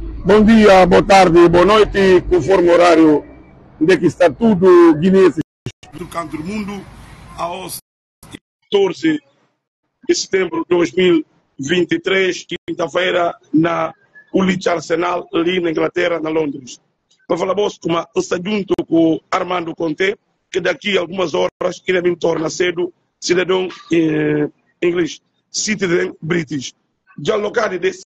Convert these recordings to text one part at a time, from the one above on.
Bom dia, boa tarde, boa noite, conforme o horário onde é que está tudo guineense do canto do mundo, aos 14 de setembro de 2023, quinta-feira, na Ulice Arsenal, ali na Inglaterra, na Londres. Para falar como está junto com Armando Conte, que daqui a algumas horas ele me torna cedo cidadão eh, inglês, citizen british. Já local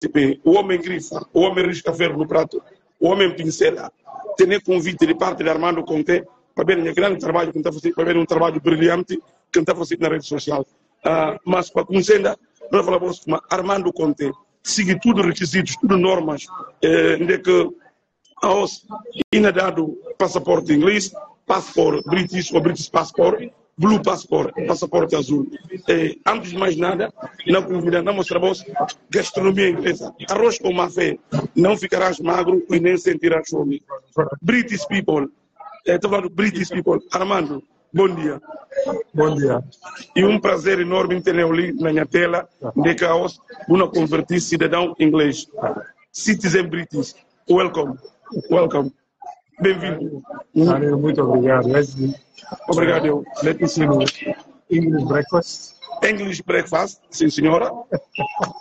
desse o homem grifa, o homem risca ferro no prato, o homem pincela. Tem convite de parte de Armando Conte para ver um grande trabalho que está fazendo, para ver um trabalho brilhante que está fazendo na rede social. Uh, mas para começar, nós falamos com Armando Conte, sigue tudo requisitos, tudo normas, eh, de que aos ainda dado passaporte inglês, passaporte british ou british passport, blue passport, passaporte azul. Eh, antes de mais nada, não convidar, não mostramos gastronomia inglesa. Arroz com mafé, não ficarás magro e nem sentirás fome. British people, estou falando British people. Armando, bom dia. Bom dia. E um prazer enorme ter ali na minha tela de caos, uma convertir cidadão inglês. Citizen British. Welcome. Welcome. Bem-vindo. Muito obrigado. Leslie. Obrigado. Let me see you. English breakfast. English breakfast, sim senhora.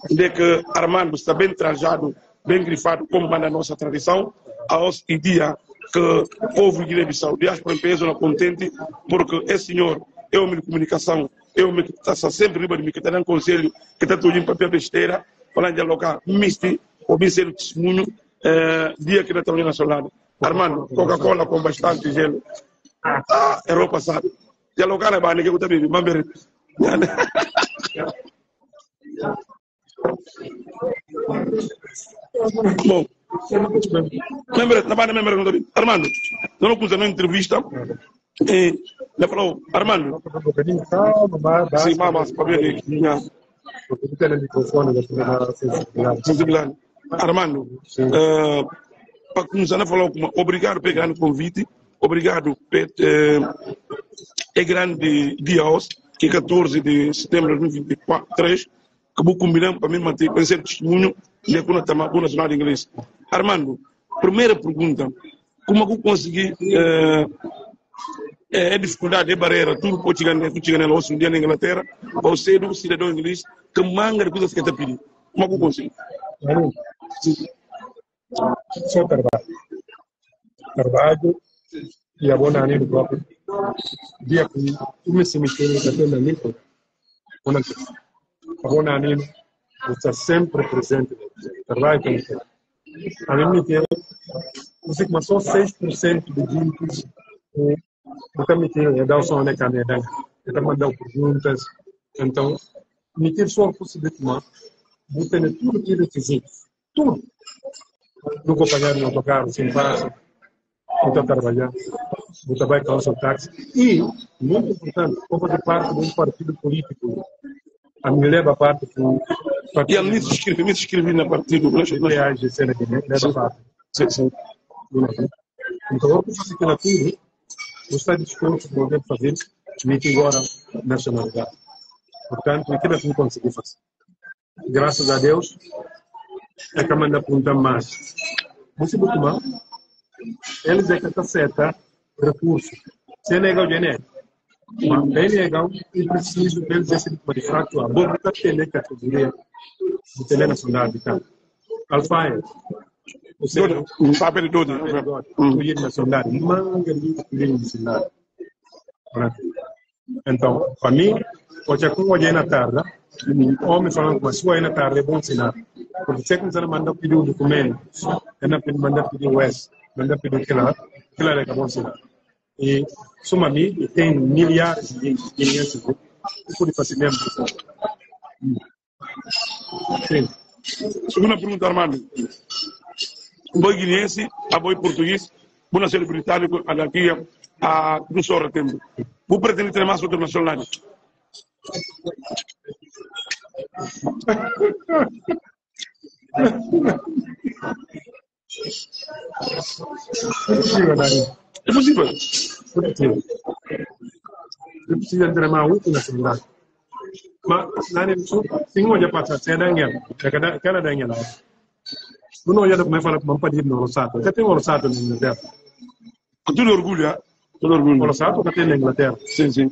De que Armando está bem trajado, bem grifado, como manda a nossa tradição. Aos e dia que o povo de Guiné-Bissau, diáspora em peso, não contente, porque esse senhor é de comunicação, é homem que está sempre riba de mim, que está dando conselho, que está tudo em papel besteira, falando de alocar misti, ou bem ser testemunho, eh, dia que está na nacional. Armando, Coca-Cola com bastante gelo. Ah, Europa sabe. Dialogar é bani que eu também, mamere. Bom, lembra, lembra não Armando, não não uma entrevista e ele falou, Armando, sim, mas para ver primeira sensibilidade. Armando, uh, para começar a falar, obrigado pelo grande convite, obrigado pelo uh, é grande dia hoje, que é 14 de setembro de 2023, que vou combinar para mim manter, para ser testemunho de que estamos na nacional inglês. Armando, primeira pergunta, como é que eu consegui é, é, é dificuldade, é barreira, tudo pode chegar, tudo chegar na um dia na Inglaterra, para ser um cidadão inglês, que manga de coisas que está pedindo. Como é que eu consigo? Só trabalho. Trabalho e abona no próprio. Dia que o me se me tem que ter na limpo. Quando abona nele, está sempre presente. Trabalho com ele. A me tem, você começou 6% de gente que me tem, é dar o som da caneta, é mandar perguntas. Então, me tem só a possibilidade de tomar, vou ter tudo que ele fizer. Tudo. Não vou pagar no autocarro, sem passo, vou estar trabalhando, vou trabalhar com o seu táxi. E, muito importante, vou fazer parte de um partido político a me leva a parte do e ele me inscrevi, me inscrevi na partido reais de cena de leva parte. Sim, sim. Então, eu faço aquilo tudo, eu estou disposto a poder fazer meeting agora nacionalidade. Portanto, aquilo é que eu consegui fazer. Graças a Deus, é que a manda aponta mais. Você vai tomar? Eles é que está certa recurso. Se nega o dinheiro, bem legal e preciso deles esse tipo de fato a boa está tendo categoria de telenacional de campo alfaia o seu um papel todo o ir nacional. Manga de nacional então para mim hoje com hoje na tarde homem falando com a sua na tarde é bom sinal porque se começar a mandar pedir o documento é na pedir o S mandar pedir aquilo aquilo é bom sinal e Sumami tem milhares de guineenses por fazer mesmo. Sim. Segunda pergunta, Armando. Boi guineense, a boi português, vou nascer britânico, daqui a não só tempo. Vou pretender ter mais outra nacionalidade. É possível. Positivo. Eu preciso entrar mais útil na cidade. Mas, lá dentro, tem onde passar, se é da Anhela, é cada Anhela. Uno olha como é fala como pode ir no Rosato. Até tem o Rosato na Inglaterra. Com todo orgulho, hein? Todo orgulho. O Rosato até na Inglaterra. Sim, sim.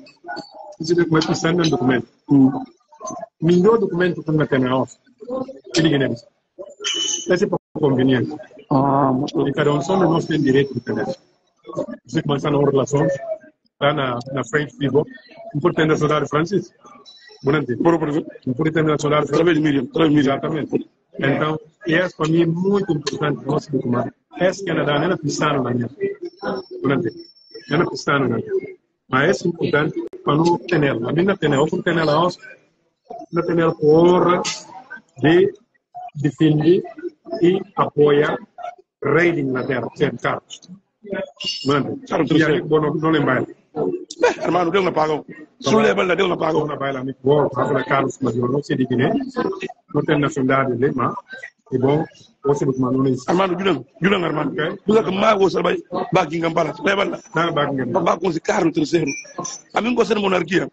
Vê como é pensando no documento. O melhor documento que não tem na. Ele ganha isso. Esse é para conveniente. Ah, E cada um só nós tem direito de ter. Você começa na relação, lá na, na French People, importante na soldado francês. Bonante. por por exemplo, Importante na soldado francês. através de Miriam. Exatamente. Então, esse para mim é muito importante o nosso documento. Esse Canadá não é pisando na minha. Durante. Não é pisando na minha. Mas é importante para não ter ela. A mim não tem ela. Eu tenho ela, não tem ela por de defender e apoiar o rei de Inglaterra, que é Carlos. Mano, Carlos e aí, III. bom, não, não lembrar. Beh, hermano, Deus não pagou. Sul level, Deus não pagou. Agora vai lá, muito bom, para Carlos, mas eu não sei de Guiné. Não tem nacionalidade dele, mas é bom. Você não não é Hermano, Julian, Julian, hermano. Você que mais gosta de Buckingham Palace. Level lá. Nada bagulho. Babá com esse carro terceiro. A mim gosta de monarquia.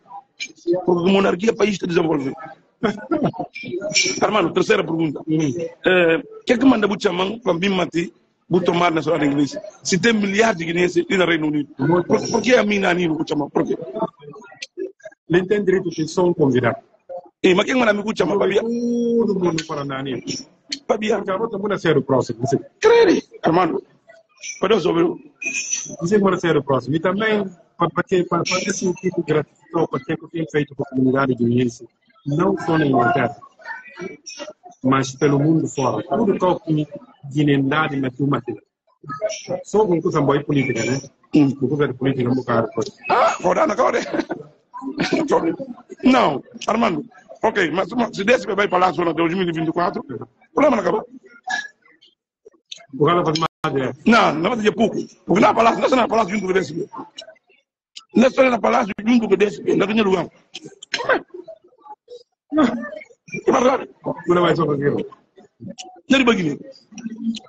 Porque monarquia é país está desenvolvido. Hermano, terceira pergunta. Eh, O que é que manda o chamar para mim mati vou tomar na sua inglês? Se tem milhares de guineenses no Reino Unido. Por, por que a mim não vou chamar? Por quê? Ele tem direito de ser um convidado. E mas quem manda me chamar? Babia? Todo mundo para Nani. Babia. Acabou de mudar ser o próximo. Você Crere, hermano. Para Deus ouvir. você mudar ser o próximo. E também, para, para, que- para, para esse tipo de gratidão, para que eu tenho feito com a comunidade guineense, não só na Inglaterra, mas pelo mundo fora. Tudo que a guinendade na turma tem. Só com coisa boa política, né? Com coisa política, não bocado. Ah, rodando agora. Não, Armando. Ok, mas se desse vai para lá zona de 2024, o problema não acabou. O cara faz mais direto. Não, não vai dizer pouco. Porque na palácio, não é na palácio junto com o DSP. Não é só na palácio junto com o DSP, não tem lugar. É verdade. Não vai só fazer. Não é de Guiné.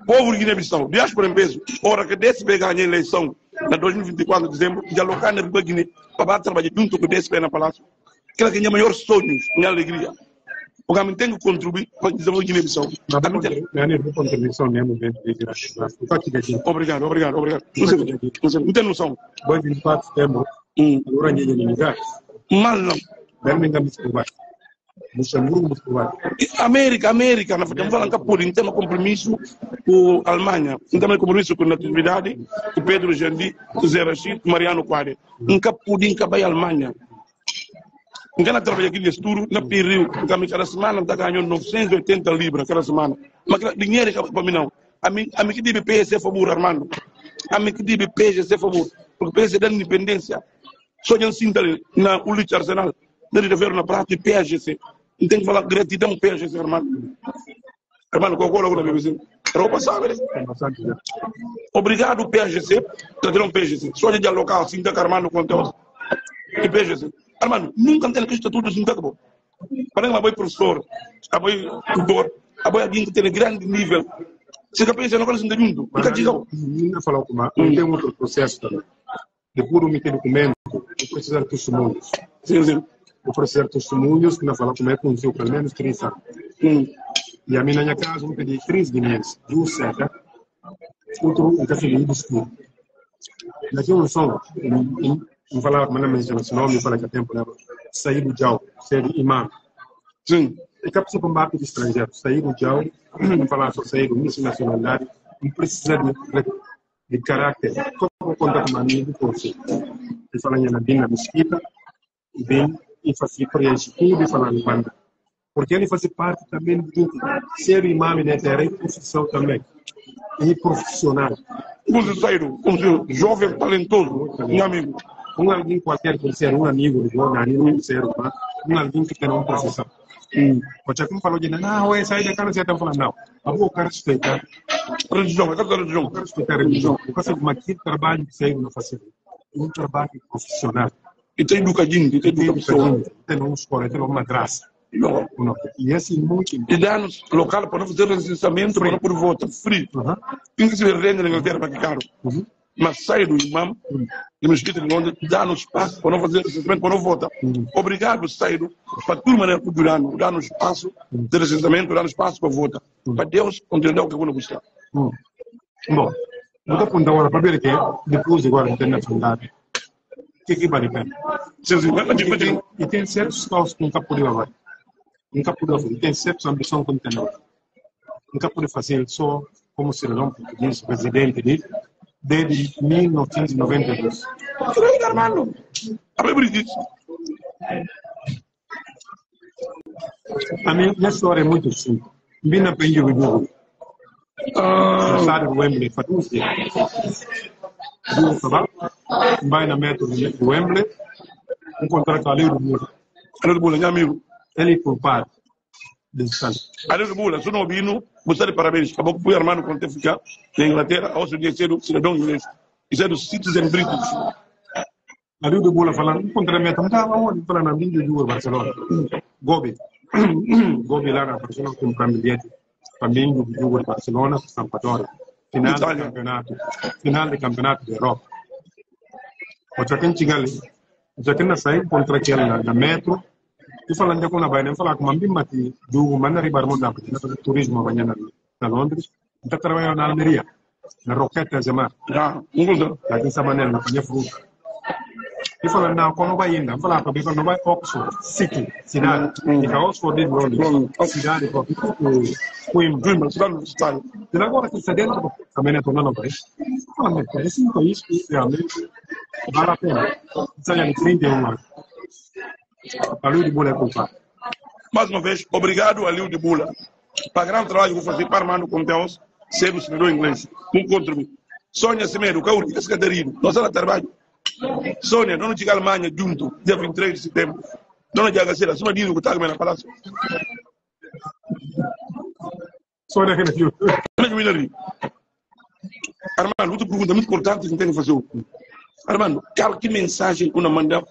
Povo de Guiné-Bissau, diáspora em peso, hora que DSP ganha a eleição na 2024 de dezembro, de alocar na Guiné para trabalhar junto com o DSP na palácio. Que é maior sonho, minha alegria. Porque a mim tem que contribuir para o desenvolvimento de Guiné-Bissau. Contribuição mesmo. Obrigado, obrigado, obrigado. Não tem noção. Bom, de fato, temos agora em inimizade. Mal não. Birmingham Muscovai. Luxemburgo Muscovai. América, América, nós estamos falando tem um compromisso com a Alemanha, um compromisso com a Natividade, com Pedro Jandi, com Zé Rachid, com Mariano Quadre. Nunca Polin que vai à Alemanha. Nunca trabalha aqui nesse tour, na Piril, porque cada semana está ganhando 980 libras cada semana. Mas dinheiro é para mim não. A mim, a mim que deve PSC favor, Armando. A mim que deve PSC favor. Porque PSC dá independência. Só de sinta na Ulit Arsenal, deve haver na prática PSGC. Não tem que falar gratidão PSGC, Armando. Hermano, qual é o nome do Era o passado, né? É? Obrigado, PSGC, gratidão PSGC. Só de dialogar assim, tá Armando conteúdo. E PSGC. Armando, nunca tem que tudo assim, tá bom. Para uma boa professor, a boa tutor, a boa alguém que tem grande nível. Se que pensa, não quero sentir junto. Nunca diga. Ainda falar com uma, tem outro processo também. De emitir documento, eu preciso de testemunhos. Sim, sim. Eu preciso de testemunhos que não falar como é que aconteceu pelo menos três anos. Hum. E a minha casa, eu pedi três guineenses, duas secas, outro um café de escuro. Daqui um som, não falava, não menciona esse nome, fala que a tempo leva. Sair do Jau, ser imam. Sim. E que a pessoa com barco de estrangeiro, sair do Jau, não falar só sair do missa nacionalidade, não precisa de, de caráter. Como contar com um amigo, por si. E fala na bem na mesquita, e bem, e fazia preenche tudo e fala na banda. Porque ele faz parte também do ser imam na terra e profissão também. E profissional. Como como se jovem, talentoso, um amigo. Um alguém qualquer pode ser um amigo do jornalismo, um ser humano, um alguém que tem uma profissão. Porque como falou de não, essa aí da cara você está falando, não. A boa cara respeitar, Religião, é cada religião. cara respeitar a religião. Porque você como aquele trabalho que saiu na facilidade, um trabalho profissional. E tem educadinho, e tem um pessoa, tem uma escola, tem uma graça. Não. E esse é muito E dá-nos local para fazer recenseamento, para não por voto, free. Uhum. Se rende na Inglaterra para que caro. Uhum. Mas sai do imam e no escrito de onde dá-nos espaço para não fazer recenseamento, para não votar. Obrigado, Saído, para tudo maneira que o dá-nos espaço de recenseamento, dá-nos espaço para votar. Para Deus entender o que eu vou buscar. Bom, vou apontar agora para ver que depois agora tem na fundada. O que que vale pena? E tem certos casos que nunca pode agora. Nunca pode fazer. Tem certas ambições que não tem Nunca pode fazer só como cidadão português, presidente dele, desde 1992. Creio, hermano. A Bíblia diz. A minha história é muito simples. Vim na Penha do Google. Estádio do Wembley, dias. Google estava, vai na metro do Wembley, encontrar com a Lei do Muro. Alô, Bula, meu amigo. Ele é culpado desse caso. Alô, Bula, não ouvindo, você de parabéns. Acabou que o hermano quando teve ficar na Inglaterra, seu dia ser cidadão inglês. Isso é do Citizen British. Ali do Bula falando, encontramento, não estava onde? Falando na vinda de Barcelona. Gobi. Gobi lá na Barcelona, com um bilhete. Também do de Barcelona, Sampadoria. Final do campeonato. Final do campeonato da Europa. O Chakin Chigali. O Chakin na sair contra aquele na metro. Tu falando com a Baina, falar com uma mati do mana ribar mo dapat na turismo amanhã na, na Londres. Kita trabalhando na Almeria. Na Roqueta Zemar. Ah, um gol. Lagi sama nel na punya fruta. E falando não, quando vai ainda, falar para mim, quando vai Oxford, City, cidade, e a Oxford de Londres, cidade, Coimbra, cidade do estado. E agora que está dentro, também é tornando o país. Fala, mas parece um país que realmente vale a pena. Sai de 31 anos. Aliu de Bula é culpado. Mais uma vez, obrigado, Aliu de Bula. Para o grande trabalho que vou fazer para Armando Conteus, ser o cidadão inglês. Um contra mim. Sônia Cauri, que é Catarino, nós ela trabalho. Sônia, não nos Alemanha junto, dia 23 de setembro. Não nos Agacera, só digo que está na palácio. Sônia, que não Armando, outra pergunta muito importante que tem que fazer. Armando, qual que mensagem que uma manda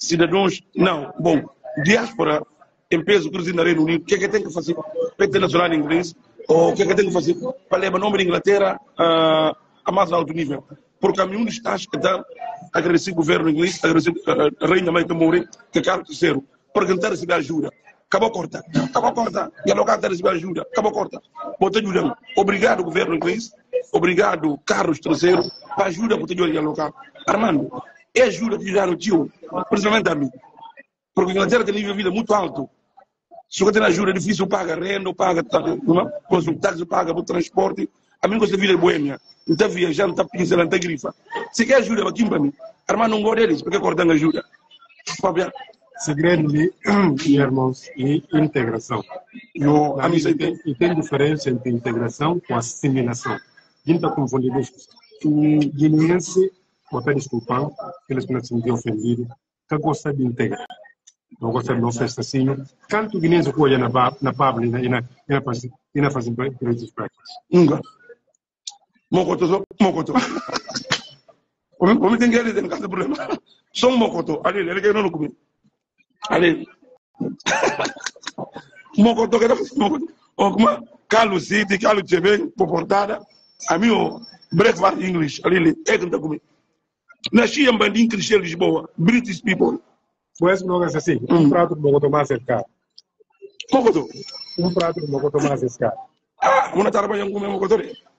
cidadãos, não, bom, diáspora em peso cruzando no Reino Unido, o que é que tem que fazer para internacional inglês, ou o que é que tem que fazer para levar o nome da Inglaterra uh, a mais alto nível? Porque a mim está que está agradecer o governo inglês, agradecer a rainha mãe de Moure, que é caro terceiro, para tentar receber ajuda. Acabou corta, acabou corta, e a está receber ajuda, acabou corta. Bota ajuda. Obrigado, governo inglês, obrigado, Carlos III, para ajuda para o local. Armando, é ajuda que dá no tio, principalmente a mim. Porque a Inglaterra tem nível de vida muito alto. Se você tem ajuda, é difícil paga renda, paga táxi, paga o transporte. A mim gosta de vida boêmia. Não está viajando, não está pincelando, não está grifa. Se quer ajuda aqui para mim, Armando não gosta deles, porque cortando ajuda. Fábio. Segredo de irmãos e integração. Eu, a mim, tem, e tem diferença entre integração com assimilação. Quem está confundindo isso? O guineense até desculpar aqueles que não se sentiam ofendidos, que gostam de integrar. Não gostam de não festa assim. Canto guinense que olha na, na Pablo e na, e na, fazem grandes práticas. Nunca. Mokoto, mokoto. Omi tem que ele tem cada problema. Só um mokoto. Ali, ele quer não comer. Ali. Mokoto que era mokoto. O como Carlos City, Carlos Chebe, portada. A mim o breakfast English. Ali, é que não comer. Nasci em Bandim, cresci em Lisboa. British people. Pois não é assim. Um prato de é caro. Mokoto. Um prato de é caro. Ah, uma com o Mokoto.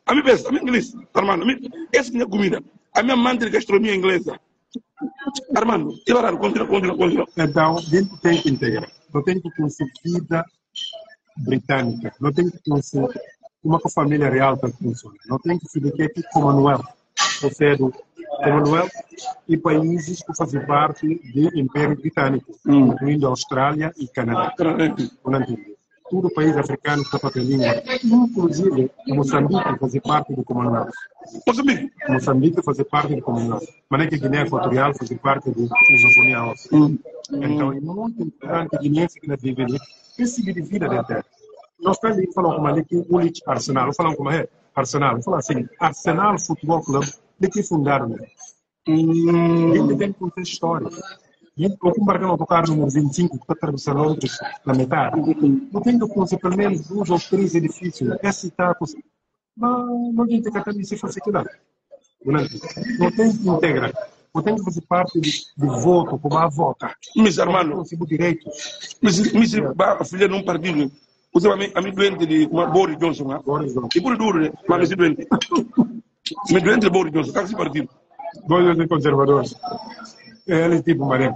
A mim pensa, a mim inglês. Armando, essa é minha comida. A minha mãe de gastronomia inglesa. Armando, e lá, continua, continua, continua. Então, dentro tem que integrar. Não tem que conhecer vida britânica. Não tem que conhecer como a família real está funciona. Não tem que saber que é tipo Commonwealth. Ou seja, Commonwealth e países que fazem parte do Império Britânico, hum. incluindo Austrália e Canadá. Todo país africano está para língua, inclusive Moçambique fazer parte do Commonwealth. Moçambique? Moçambique fazer parte do Commonwealth. Mas é que Guiné Equatorial fazer parte da lusofonia. Hum. Então é muito importante a Guiné nós vivemos esse de vida da terra. Nós também falamos como ali que o Arsenal, falamos como é Arsenal, falamos assim, Arsenal Futebol Clube de que fundaram. Né? Ele tem que contar história. E o que não tocar no 25, que está atravessando Londres na metade, não tem que pelo menos dois ou três edifícios. É citar, mas não tem que também se fazer aquilo. Não tem que integrar. Não tem que fazer parte do voto, como a vota. Mas, Armando, consigo direito. Mas, mas a filha num partido, você é a mim doente de Boris Johnson, né? Boris Johnson. E por duro, né? Mas doente. De Boris Johnson, como é que partido? Dois conservadores. Ele é tipo Marem.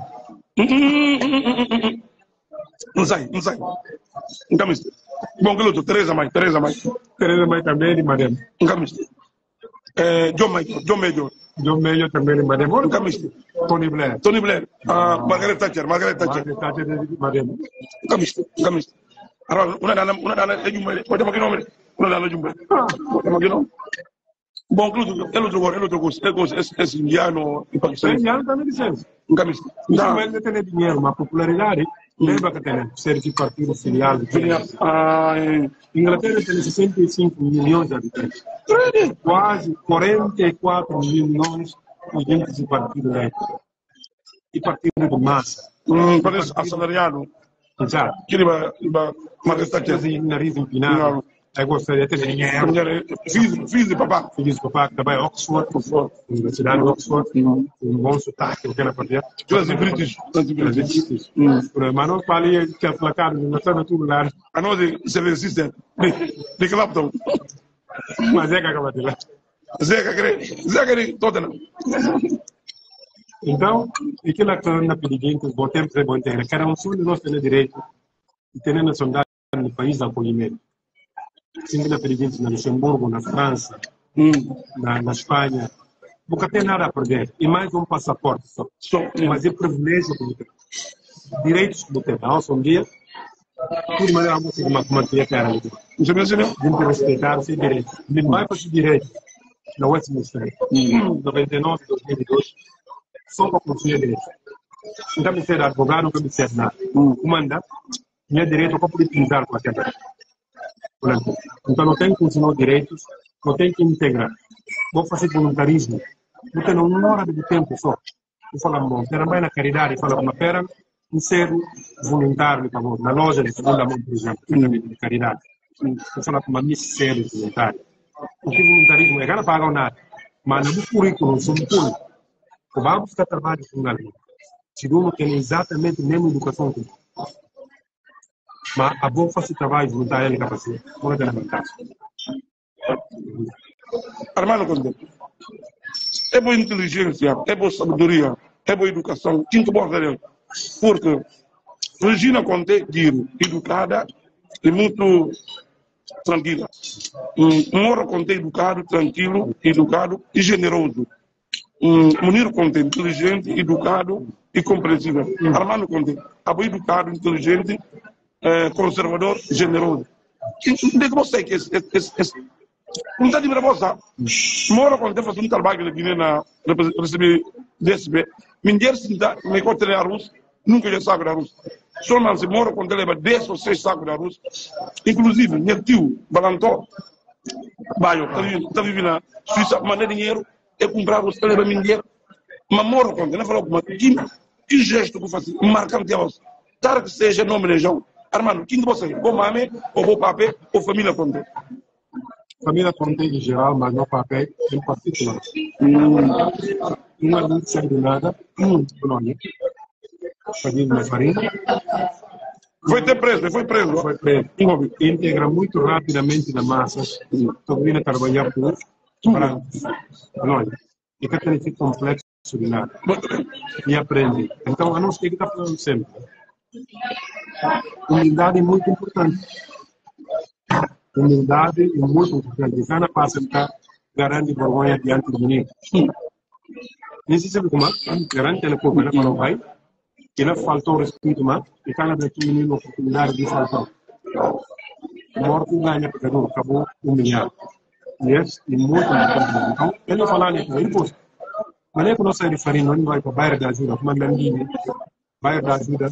Não sai, não sai. Um camisa. Bom, que luto, Teresa Mai, Teresa Mai. Teresa Mai também de Marem. Um camisa. É, John Major, John Major. John Major também de Marem. Um camisa. Tony Blair. Tony Blair. Ah, Margaret Thatcher, Margaret Thatcher. Margaret Thatcher de Marem. Um camisa, um camisa. Alors, una dana, una dana é jumbe, pode chamar que nome? Una dana jumbe. Pode chamar que nome? Bom, luto, é outro gol, é outro gol, é é indiano e paquistanês. Indiano também licença. Um camisa. Não, ele tem dinheiro, mas popularidade, lembra que tem ser de partido filial. Ah, Inglaterra tem 65 milhões de habitantes. Quase 44 milhões de gente de partido é. E partido de massa. hum, parece assalariado. Exato. Que ele vai, vai, Margaret Thatcher. Assim, nariz empinado. Eu gostaria de ter. Fiz, fiz de papá. Fiz papá que trabalha em Oxford, Universidade de Oxford, um bom sotaque, aquela partida. Quase British. Quase British. Mas não falei que é placado, não está na tudo lá. A nós de System, de Clapton. Mas é que acaba de lá. Zeca, Zeca, toda não. Então, aquilo que na pedidinha, bom tempo é bom tempo. Cada um de nós tem direito de ter na sondagem no país de acolhimento. Sempre pedidinha na Luxemburgo, na França, na, na Espanha. Nunca tem nada a perder. E mais um passaporte só. só mas é privilégio que tem. Direitos que tem. Nossa, um dia, tudo maneira como uma como que era ali. Isso mesmo, né? Tem que respeitar os direitos. Nem mais para os direitos. Na Westminster. 99, 2002 só para construir direito. Não me ser advogado, não me ser nada. O mandato, minha direito para poder utilizar qualquer coisa. Então não tem que continuar direitos, não tem que integrar. Vou fazer voluntarismo. Não uma hora de tempo só. Eu falo, bom, mais na caridade, fala uma pera, um ser voluntário, por favor, na loja de segunda mão, por exemplo, de caridade. Eu falo com uma missa séria voluntária. O que voluntarismo é? Cara, paga nada. Mas no currículo, sou um pulo vamos buscar trabalho com a língua. Segundo, tem exatamente a mesma educação que Mas a boa trabalho voluntário é capacidade. Fora da minha casa. Armando Conde, é boa inteligência, é boa sabedoria, é boa educação. Quinto bom velho. Porque Regina Conte, digo, educada e muito tranquila. Moro Conte, educado, tranquilo, educado e generoso um Munir Conte, inteligente, educado e compreensível. Armando Conte, abo educado, inteligente, eh, conservador, generoso. Onde é que você que esse, esse, esse, não está de nervosa. Moro quando faz um trabalho na Guiné na receber DSB. Minha sinta me conta a Rússia, nunca já sabe da Rússia. Só não se mora quando leva 10 ou 6 sacos da Rússia. Inclusive, meu tio, Balantó, Baio, está vivendo na Suíça, mandar dinheiro é comprar os televisores mas morro quando não falou com que que gesto que faz marcante a você tar que seja nome legião Armando quem você bom mame ou bom papel ou família Conte família Conte em geral mas não papel em particular hum. não é muito sério nada hum. Polônia família farinha foi ter preso, foi preso. Foi preso. Integra muito rapidamente na massa. Estou vindo a trabalhar por nós. E que tem esse complexo de nada. E aprende. Então, a nós que está falando sempre. Humildade é muito importante. Humildade é muito importante. Cada passo está garante vergonha diante do menino. Nesse sabe como? Garante ele pouco, ele falou, vai. Ele faltou respeito, mas que o menino oportunidade de faltar. Morto ganha pecador, acabou humilhado. Yes, e muito importante. Então, ele falar nisso, é imposto. Mas nem que nós saímos farinha, não vai para o bairro da ajuda, uma grandinha, bairro da ajuda,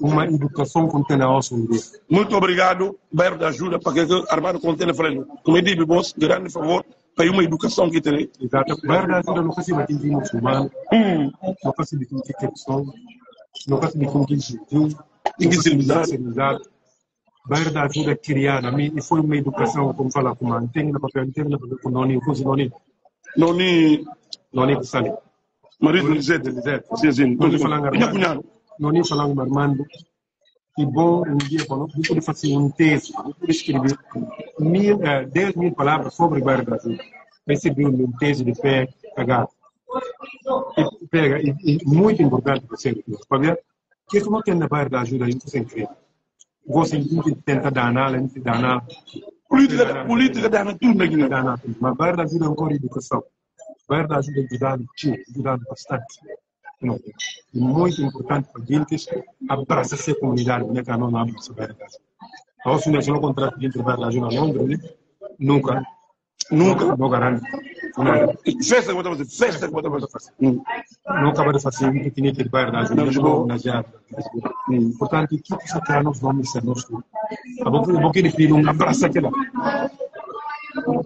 uma educação um dia. Muito obrigado, bairro da ajuda, para que Armado contene frente. Como eu disse, boss, grande favor, para uma educação que tem. Exato. Bairro da ajuda não faz de atingir muçulmano, hum. não faz de atingir questão, não faz de atingir judeu, não faz de civilizado bairro da ajuda criada e foi uma educação como fala como antena papel antena papel com noni com noni Não ni não nem sali. marido Lisete. Sim, sim. Não Armando. cunhada. Não nem falanga Armando. E bom, um dia, quando eu pude fazer um texto, eu pude escrever mil, eh, 10 mil palavras sobre o Bairro Brasil. Recebi um texto de pé, pegado. E, pega, e, e muito importante você, para ver que isso não tem na Bairro da Ajuda, isso é incrível. Você tenta danar, a gente danar, Política, política da natura na Guiné. tudo. Mas Bairro da Ajuda é uma educação. Bairro da Ajuda é ajudando, tio, ajudando bastante. Não, é muito importante para a gente abraçar essa comunidade, né, que não abre essa Bairro da Ajuda. A outra nação não contrata gente do Bairro da Ajuda a Londres, né? nunca, Nunca. não garante. Não, Festa que eu fazer. Festa que eu fazer. Hum. não acaba de fazer um de Bairro Não não chegou. chegou na Jara. Portanto, o que você quer nos nomes ser nosso? A boca de filho, um abraço aquela.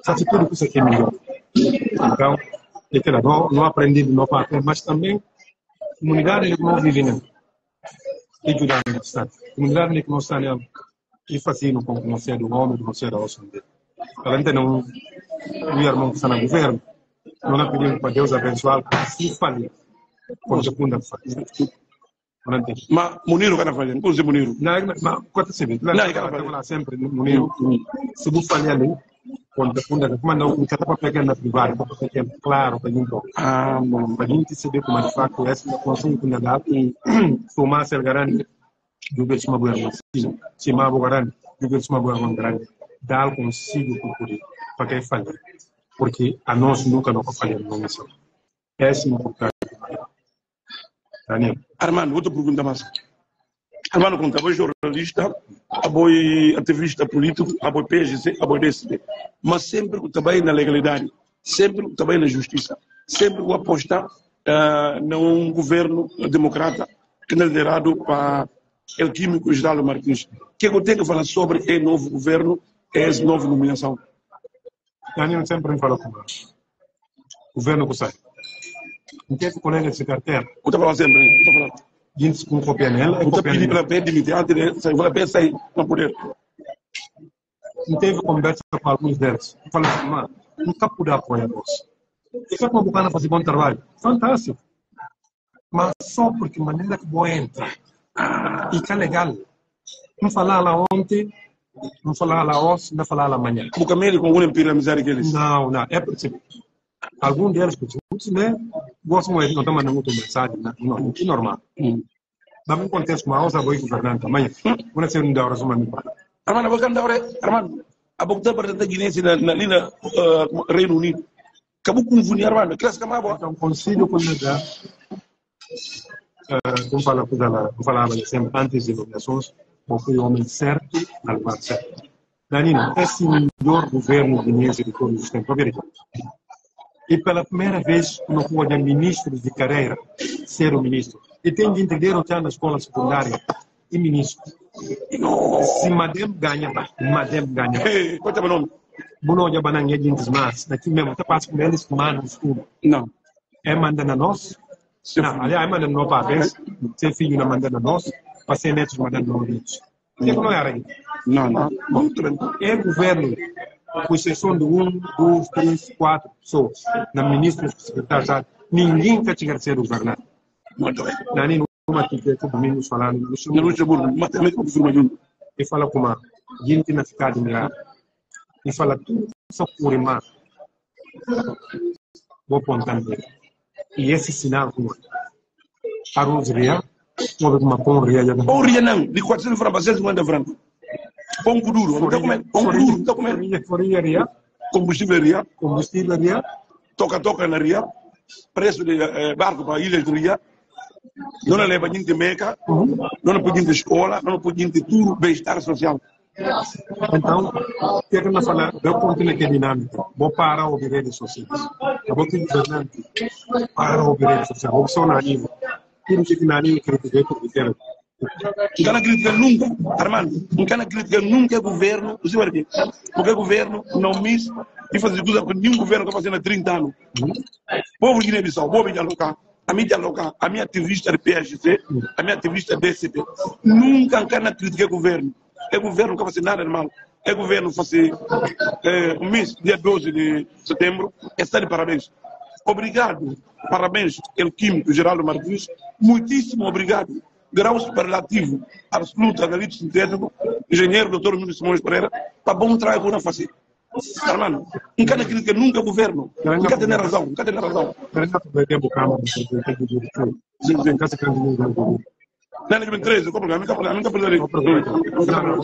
Faz tudo que você quer melhor. Então, é que não, não aprendi de não papel, mas também a comunidade que vivemos e ajudando bastante. A comunidade que nós estamos e fazendo com que nós seja do homem, não seja da osso dele. A gente não, o irmão que está no governo, não pedimos para Deus abençoar, se falha, quando a segunda faz. Não? Mas Muniro que fazer. Não sei Muniro. Não, mas quanto se vê? Lá, Não, lá sempre, meio, se você falhar ali, quando a como não, você está para pegar na privada, para pegar claro, para gente, Ah, bom. para gente se ver como de facto essa consumo com a data, tomar ser garante, do que uma boa sim, se uma boa garante, do que uma boa grande, dar consigo poder, para que falhar. Porque a nós nunca não falhamos na missão. Essa é importante. Daniel. Armando, outra pergunta mais. Armando, quando estava jornalista, apoio ativista político, apoio PSC, apoio DSP. Mas sempre que trabalhei na legalidade, sempre que trabalhei na justiça, sempre que apostar uh, num governo democrata que é liderado para o químico Geraldo Martins. O que eu tenho que falar sobre esse novo governo, essa nova nomeação? Daniel sempre me fala comigo. Governo que sai. Não teve colega de carteira. Eu estou falando sempre, estou falando. Gente com copia nela, é Eu estou copia pedindo nela. para ele demitir antes de sair, vou para sair, não teve conversa com alguns deles. Eu falei assim, mano, nunca pude. E só com a fazer bom trabalho. Fantástico. Mas só porque maneira que vou entrar e que é legal. Não falar lá ontem, não falar lá hoje, não falar lá amanhã. O caminho com o Empírio Miséria que eles. Não, não, é possível. Algum deles, né, gostam de não mandando muita mensagem, né? não, não é normal. Hum. Mas me acontece com a Osa Boi governante também. Vou ser um da hora, uma para. Armando, vou cantar agora. Armando, a pouco tempo para Guiné, na, na uh, Reino Unido. Acabou com o Vuni, Armando. Que essa boa. Então, consigo uh, como fala, como fala, como falava sempre, antes de nomeações, eu fui o homem certo na lugar certo. Danilo, esse é melhor governo guineense de todos os tempos. Obrigado. E pela primeira vez, não olhar ministros de carreira ser o ministro. E tem de entender o que há na escola secundária e ministro. Se Madem ganha, Madem ganha. Qual é o nome? Bono já banang é gente mas, daqui mesmo, tá passando com eles, mano, estudo. Não. É manda na nós, não, aliás, é manda no papéis, ser filho na manda na nós, para ser netos mandando no. O que não é? Não, não. É governo, com exceção de um, dois, três, quatro pessoas, na ministra, secretário, ninguém quer chegar a ser governado. Muito bem. Nani, uma que que domingos falando, Na chão, Luxemburgo, mas também com o Firma Júnior. e fala com uma gente na ficada lá, e fala tudo só por irmã. Vou apontando. E esse sinal, como arroz real, ou uma pão real, já Pão Rianão, de 400 francos, 650 francos. Comendo. Pão duro, não está comendo. Forinha, forinha real, Combustível real, combustível real, toca-toca na real, preço de eh, barco para ilhas de real. Não leva gente meca, não pode gente escola, não pode gente tudo, bem-estar social. Então, o que é que nós falamos? Eu continuo que é dinâmica. Vou parar ouvir redes sociais. Eu vou ter governante para ouvir redes sociais. Vou na nível. Tudo que na nível critiquei porque quero. Não cana crítica nunca, Armando, não cana crítica nunca é governo, você vai ver, porque o governo não mis e fazer coisa que nenhum governo está fazendo há 30 anos. Povo de Guiné-Bissau, povo de local, a mídia local, a minha ativista de PSC, a minha ativista DCP, nunca cana crítica é governo. É governo que vai fazer nada de mal. é governo fazer é, o mês, dia 12 de setembro, está de parabéns. Obrigado, parabéns, El Químico Geraldo Martins, muitíssimo obrigado. Grau superlativo, absoluto, analista sintético, engenheiro, doutor Nuno Simões Pereira, para bom trabalho na fazer. Hermano, um cara que nunca governo, nunca tem razão, nunca tem razão. Não, não, 13, qual problema? O problema? O problema?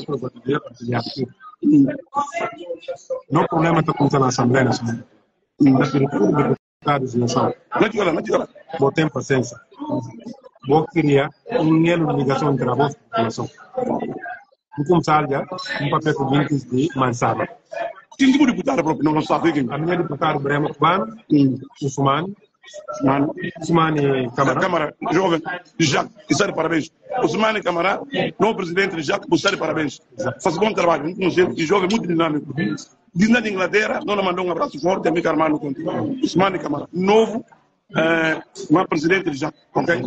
Não problema está com a Assembleia Nacional. Na República deputados de nação. Não diga lá, não diga lá. Vou ter paciência. Um elo de ligação entre a vossa população. Vou começar já um papel com links de Mansara. Quem que deputado próprio não sabe quem? A minha deputada Brema Cubano, Usmane, Mano, Usmane da Câmara, Câmara Jovem de Jacques, está de parabéns. Osmane Camará, novo presidente de Jacques, está de parabéns. Faz bom trabalho, muito conhecido e jovem, muito dinâmico. Diz na Inglaterra, não mandou um abraço forte, amigo Armando Conte. Osmane Camará, novo uma presidente?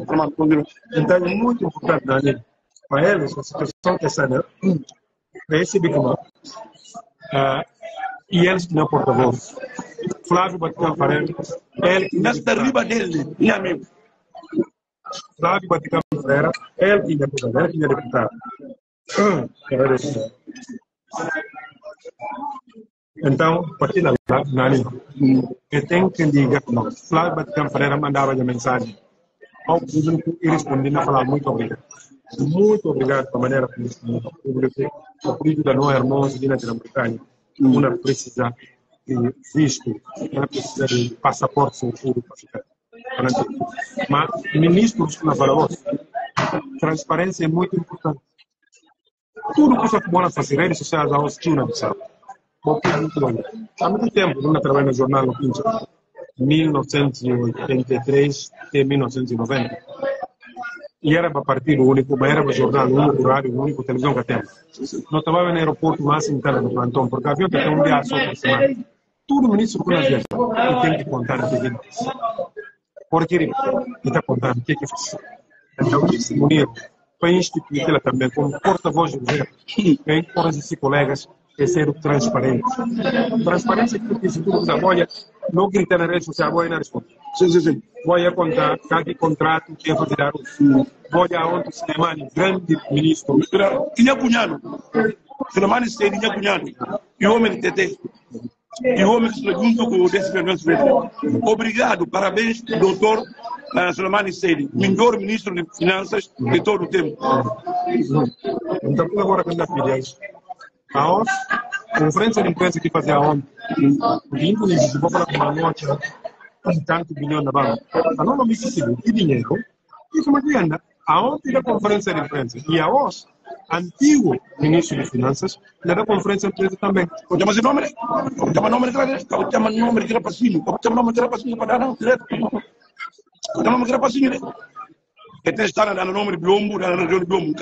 Armando, continua. então é muito importante, Daniel, para eles, a situação que está, né? É esse bicama. E eles não porta-voz. Flávio Baticão Farel, ele que Nesta riba dele, minha amigo. Flávio Baticão Ferreira, ele que é deputado, ele que é deputado. Deputado. Então, a partir da lá, Nani, eu tenho que não. Flávio Baticão Ferreira mandava a mensagem ao público e respondia a falar muito obrigado. Muito obrigado pela maneira como o público, o público da nossa irmã de na Grã-Bretanha, uma precisa de visto, ela precisa de passaporte seguro para ficar. Mas, ministros na transparência é muito importante. Tudo que você pode fazer, redes sociais, aos tio na Bissau. Há muito tempo, eu trabalhei no jornal no Pinto, 1983 até 1990. E era para partido único, mas era para jornal único, rádio único, televisão que temos. Nós trabalhávamos no aeroporto máximo interno do Plantão, porque havia que um dia só por semana. Tudo ministro que nós vemos, e tem que contar o que ele disse. Porque ele está contando o que é que fez. Então, isso unir para instituir também como porta-voz do governo, em todos esses colegas, é ser transparente. Transparência que porque se tudo usa, olha, não grita na rede social, olha na resposta. Sim, sim, sim. Voy contar cada contrato que é fazer o fundo. Voy a onde Sulemani, grande ministro, Tinha cunhado. Sulemani Seyd tinha cunhado. E o homem de TT. E o homem que junto com o décimo Fernandes. Obrigado, parabéns, doutor uh, Sulemani Seyd, melhor ministro de Finanças de todo o tempo. Então, agora, quando filiais, ONU, conferência de imprensa que fazia ontem, o Limpo de com uma noite, um tanto bilhão da banca. A não me disse que dinheiro, isso é uma grana. Aonde da conferência de imprensa e a OS, antigo ministro de Finanças, na da conferência de imprensa também. Como chama esse nome? Como o nome daquela? Como chama o nome daquela passinho? Como chama o nome daquela passinho para dar não? Direto. Como chama o nome né? Que tem estar no nome de Biombo, na região de Biombo.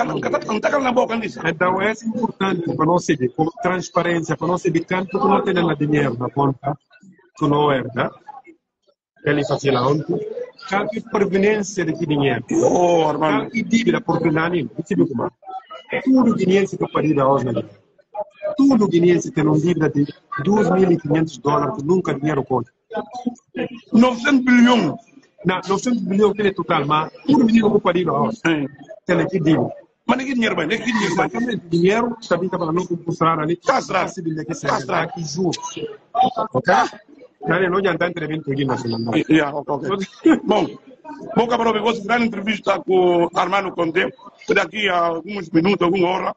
Não está na boca nisso. Então, é importante para nós saber, com transparência, para nós saber quanto que não tem na dinheiro na conta, que não herda, ele fazia lá ontem, que proveniência de dinheiro. Oh, Armando. Que dívida por você viu como é? Tudo guineense que pariu da Osna. Tudo guineense tem uma dívida de 2.500 dólares que nunca dinheiro conta. 900 bilhões. Na 900 bilhões que é total, mas tudo menino que pariu da Osna. Tem aqui dívida. Mas ninguém dinheiro, vai. Ninguém dinheiro, vai. Exatamente. Dinheiro, também estava não compulsar ali. Castrado. Castrado. Aqui juros. Ok? Nani, não adianta entrevista aqui na semana. Yeah, ok, ok. Bom, bom, eu gosto de grande entrevista com Armando Conte, daqui a alguns minutos, alguma hora,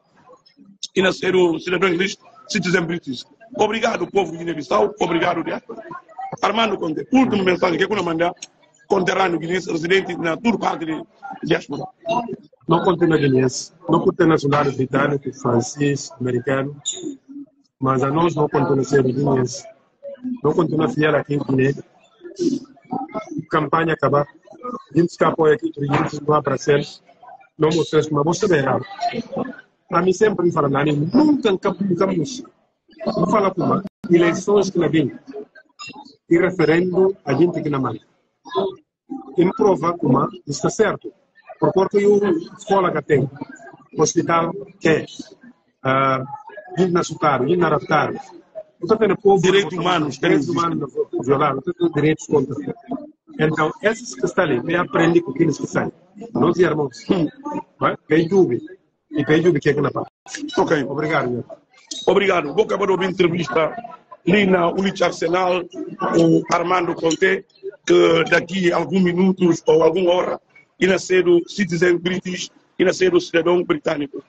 e nascer o cidadão inglês, citizen British. Obrigado, povo de Guiné-Bissau, obrigado, diáspora. Armando Conte, última mensagem que eu quero mandar, conterrâneo guinense, residente na parte de diáspora. Não continua guinense, não continua nacional britânico, francês, americano, mas a nós não continua ser guinense. Não continua fiel aqui em Guiné. Campanha acabar. Gente que apoia aqui, gente não aparecer. Não mostramos como você vê errado. A mim sempre fala, Nani, nunca encampamos. Não fala como eleições que não vêm. E referendo a gente que não manda. E me prova como está certo. Porque eu escola que tem, hospital que é, uh, gente na sutaro, gente na raptaro. Você tem povo Direitos humanos, direitos humanos violados, você tem direitos contra. Então, esses que estão ali, me aprende com aqueles que estão. Nós irmãos, Peijubi, e Peijubi que é que na paz. Ok. Obrigado, meu. Obrigado. Vou acabar ouvir entrevista ali na Unite Arsenal com Armando Conte, que daqui a alguns minutos ou alguma hora irá ser o citizen british, irá ser o cidadão britânico.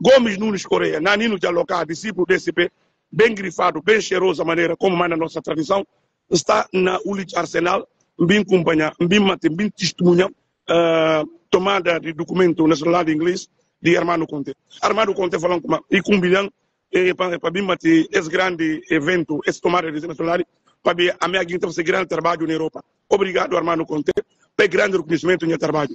Gomes Nunes Correia, Nanino de Alocar, discípulo do DCP, bem grifado, bem cheiroso a maneira como manda a nossa tradição, está na Unite Arsenal, bem acompanhar, bem mate, bem testemunha, uh, tomada de documento nacional inglês de Armando Conte. Armando Conte falando com e com bilhão e para para bem mate esse grande evento, esse tomada de nacional para ver a minha guinta fazer grande trabalho na Europa. Obrigado Armando Conte, pelo grande reconhecimento do trabalho.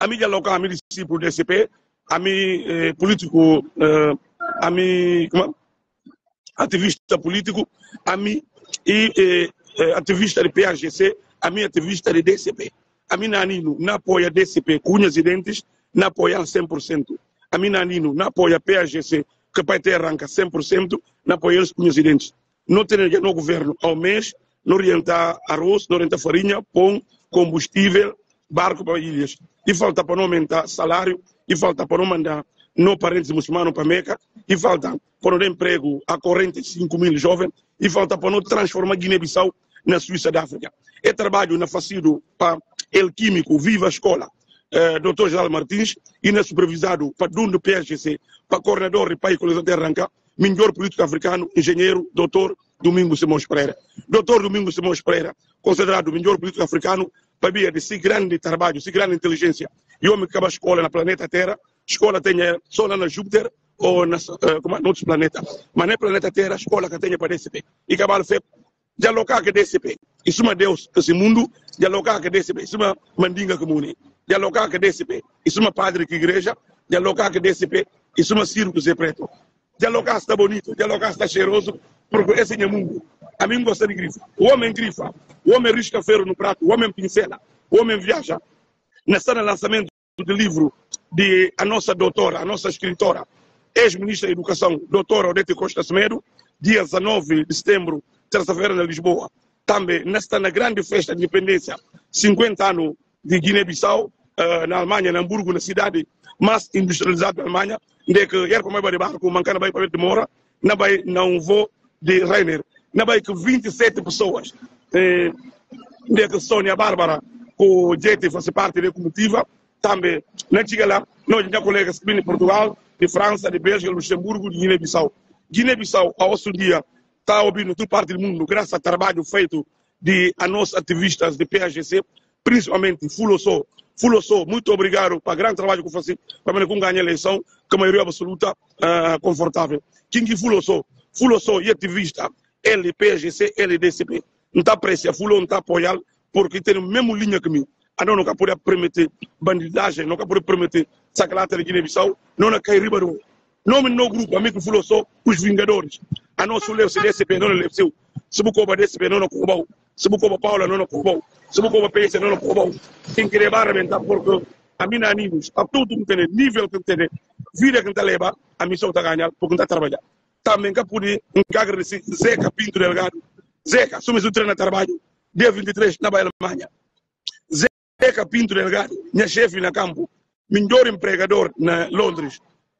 A mídia local, a mídia discípulo do DCP, a mim eh, político, eh, a mim como, ativista político, a mim e eh, eh, ativista de PAGC, a mim ativista de DCP. A mim Nanino não apoia DCP com unhas e dentes, não apoia 100%. A mim Nanino não apoia PAGC, que vai ter arranca 100%, não apoia eles com unhas e dentes. Não tem no governo ao mês, não orientar arroz, não orientar farinha, pão, combustível, barco para ilhas. E falta para não aumentar salário, e falta para não mandar no parentes muçulmanos para Meca, e falta para não dar emprego a 45 mil jovens, e falta para não transformar Guiné-Bissau na Suíça da África. É trabalho na facido para el químico Viva a Escola, eh, Dr. Geraldo Martins, e na supervisado para dono do PSGC, para coordenador e para colisão de arranca, melhor político africano, engenheiro, doutor Domingos Simões Pereira. Doutor Domingos Simões Pereira, considerado o melhor político africano, para ver esse grande trabalho, esse grande inteligência. E homem que acaba a escola na planeta Terra, escola tem só lá na Júpiter ou na, uh, como, outros planetas. Mas na planeta Terra, a escola que tem para DCP. E acaba fe dialogar com DCP. Isso é Deus, esse mundo, dialogar com DCP. Isso é mandinga comune. Dialogar com DCP. Isso é padre que igreja, dialogar com DCP. Isso é circo Zé Preto. Dialogar está bonito, dialogar está cheiroso, porque esse é mundo. A mim gosta de grifa. O homem grifa, o homem risca ferro no prato, o homem pincela, o homem viaja. Nessa lançamento do livro de a nossa doutora, a nossa escritora, ex-ministra da Educação, doutora Odete Costa Semedo, dia 19 de setembro, terça-feira, na Lisboa. Também nesta na grande festa de independência, 50 anos de Guiné-Bissau, uh, na Alemanha, na Hamburgo, na cidade mais industrializada da Alemanha, onde que era como é de barco, mancana vai para de mora, não vai não vou de Rainer, não vai que 27 pessoas, eh, onde que Sônia Bárbara, com o JET faz parte da comitiva, também, não chega lá, nós já colegas de Portugal, de França, de Bélgica, Luxemburgo, de Guiné-Bissau. Guiné-Bissau, a hoje dia, está ouvindo toda parte do mundo, graças ao trabalho feito de a nós ativistas de PAGC, principalmente Fuloso. Fuloso, muito obrigado para o grande trabalho que fazem para que ganhar a eleição, com a maioria absoluta uh, confortável. Quem que Fuloso? Fuloso e ativista, ele, PAGC, ele, DCP. Não está pressa, Fulo não está apoiando, porque tem a mesma linha que mim. A não nunca pode permitir bandidagem, nunca pode permitir sacalata de Guiné-Bissau, não na cai riba Nome no grupo, amigo Fuloso, os Vingadores. A nosso leu se DCP, não leu seu. Se para DCP, não no cubão. Se para Paula, não no cubão. Se bucou para PS, não no cubão. Tem que levar a mentar, porque a mina amigos, a tudo que tem, nível que tem, vida que tem leva, a missão está ganhando, porque está trabalhando. Também que pude, que agradecer, Zeca Pinto Delgado. Zeca, somos o treino trabalho, dia 23, na Alemanha. Zeca Pinto Delgado, minha chefe na campo, melhor empregador na Londres,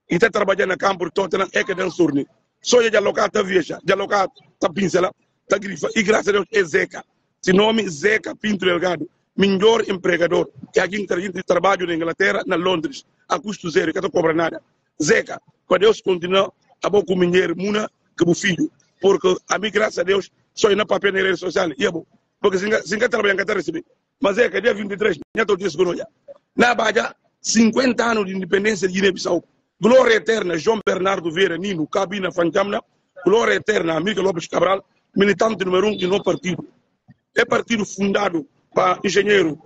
e está trabalhando na campo Tottenham, é que Dan Surni. Só ele alocar está vieja, de alocar está pincela, está grifa, e graças a Deus é Zeca. Se nome Zeca Pinto Delgado, melhor empregador, que aqui em trabalho na Inglaterra, na Londres, a custo zero, que não cobra nada. Zeca, para Deus continuar, a bom com dinheiro, muna, que o filho, porque a mim, graças a Deus, só na papel na rede social, e é bom, porque se não trabalha em Catar receber. Mas é que dia 23, já estou dizendo que Na Bahia, 50 anos de independência de Guiné-Bissau. Glória eterna, João Bernardo Vieira Nino, Cabina Fantamna. Glória eterna, Amiga Lopes Cabral, militante número um de no partido. É partido fundado para engenheiro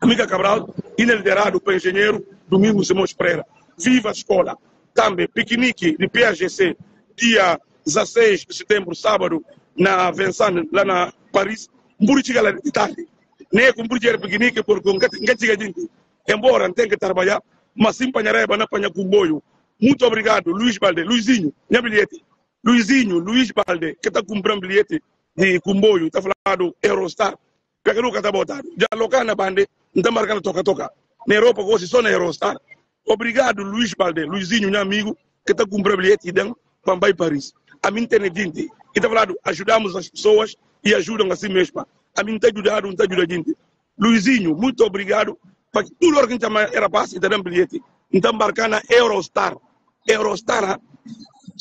Amiga Cabral e liderado pelo engenheiro Domingos Simões Pereira. Viva a escola! Também, piquenique de PAGC, dia 16 de setembro, sábado, na Vincennes, lá na Paris. Mburi lá de tarde. Nem é com Mburi piquenique, porque não gente embora tem que trabalhar, mas sim panhareba na panha comboio, Muito obrigado, Luiz Balde. Luizinho, minha bilhete. Luizinho, Luiz Balde, que está comprando bilhete de comboio, está falando Eurostar. Pega nunca está botado. Já local na bande, não está marcando toca-toca. Na Europa, você só na Eurostar. Obrigado, Luiz Balde. Luizinho, meu amigo, que está comprando bilhete de Pambai Paris. A mim tem 20. E está falando, ajudamos as pessoas e ajudam a si mesma. A mim está ajudando, não está ajudando a gente. Luizinho, muito obrigado. Para tudo o que a gente era passe, está dando bilhete. Então, marcar na Eurostar. Eurostar,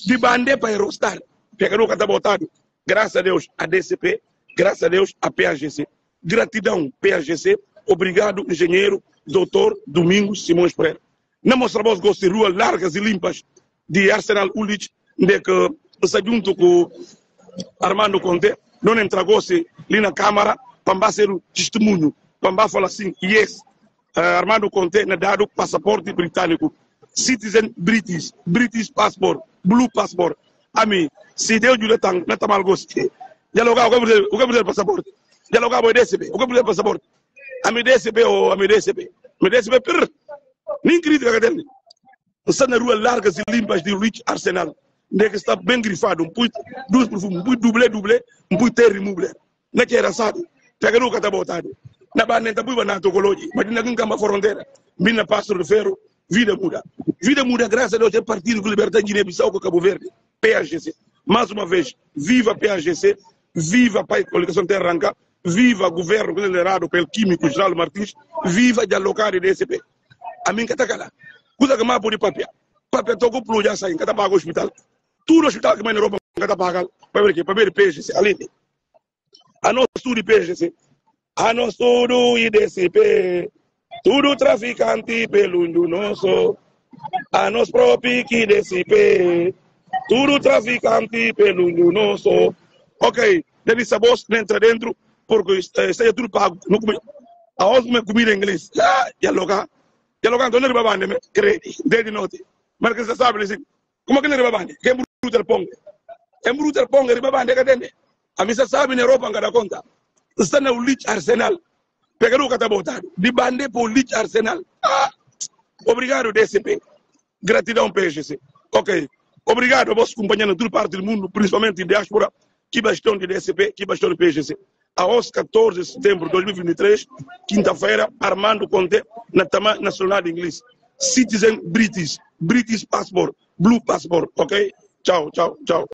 de bande para Eurostar. Pega nunca está botado. Graças a Deus, a DCP. Graças a Deus, a PAGC. Gratidão, PAGC. Obrigado, engenheiro, doutor Domingos Simões Pereira. Não mostramos gostos de ruas largas e limpas de Arsenal Ulich, de que está junto com Armando Conte, não entregou-se ali na Câmara para ser o testemunho, para falar assim, yes, uh, Armando Conte na dado passaporte britânico, citizen British, British passport, blue passport. Ami, se Deus lhe dá, não está mal gosto. Já logo, o que é o passaporte? Já logo, o DCB, o é o passaporte? Ami DCB ou ami DCB? Ami DCB, pir, nem crítica que tem. Está na rua largas e limpas de Rich Arsenal. Que está bem grifado, um pouco duas perfumes, um pouco dublé, dublé, pouco terre remoblé. Não que era sabe, pega nunca está botado. Na banda está muito na tocologia, mas não tem cama fronteira. Mina pastor de ferro, vida muda. Vida muda, graças a Deus, é partido com Libertad Guiné-Bissau com Cabo Verde, PAGC. Mais uma vez, viva PAGC, viva Pai Coligação Terra Ranca, viva governo liderado pelo químico Geraldo Martins, viva de alocar DCP. A mim que está calado. Kuda que mapo de papel. Papel toco pro já sai, cada paga o hospital. Tudo hospital que mais na Europa, cada paga. Para ver aqui, para ver PGC, ali. A nosso estudo PGC. A nosso estudo IDCP. Tudo traficante pelo nosso. A nós próprio que DCP. Tudo traficante pelo nosso. Ok, deve ser boss, entra dentro, porque está tudo pago. A hora que comida em inglês, já logo. Jalo kan tonne riba bande me kredi dedi noti mar que se sabe assim como que ne riba bande que brutal pong é brutal pong riba bande ka dende a misa sabe na Europa ngada conta está na lich Arsenal pegaram kata botado de bande por lich Arsenal. Ah, obrigado DCP gratidão PGC ok. Obrigado a vossos companheiros de toda parte do mundo principalmente em diáspora que bastão de DCP que bastão de PGC aos 14 de setembro de 2023, quinta-feira, Armando Conte, na Tama Nacional de Inglês. Citizen British, British Passport, Blue Passport, ok? Tchau, tchau, tchau.